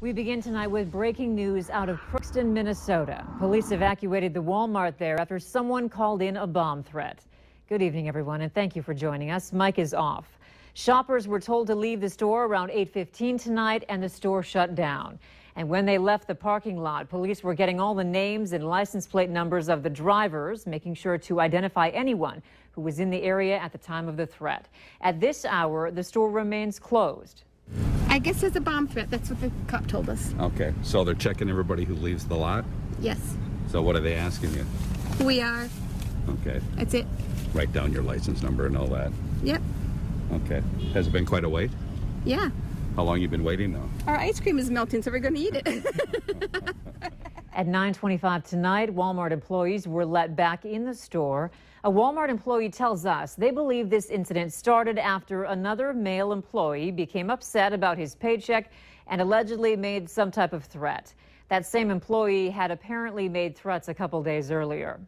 We begin tonight with breaking news out of Crookston, Minnesota. Police evacuated the Walmart there after someone called in a bomb threat. Good evening, everyone, and thank you for joining us. Mike is off. Shoppers were told to leave the store around 8:15 tonight, and the store shut down. And when they left the parking lot, police were getting all the names and license plate numbers of the drivers, making sure to identify anyone who was in the area at the time of the threat. At this hour, the store remains closed. I guess it's a bomb threat. That's what the cop told us. Okay, so they're checking everybody who leaves the lot? Yes. So what are they asking you? Who we are. Okay, That's it. write down your license number and all that. Yep. Okay, has it been quite a wait? Yeah. How long you been waiting now? Our ice cream is melting, so we're going to eat it. At 9:25 tonight, Walmart employees were let back in the store. A Walmart employee tells us they believe this incident started after another male employee became upset about his paycheck and allegedly made some type of threat. That same employee had apparently made threats a couple days earlier.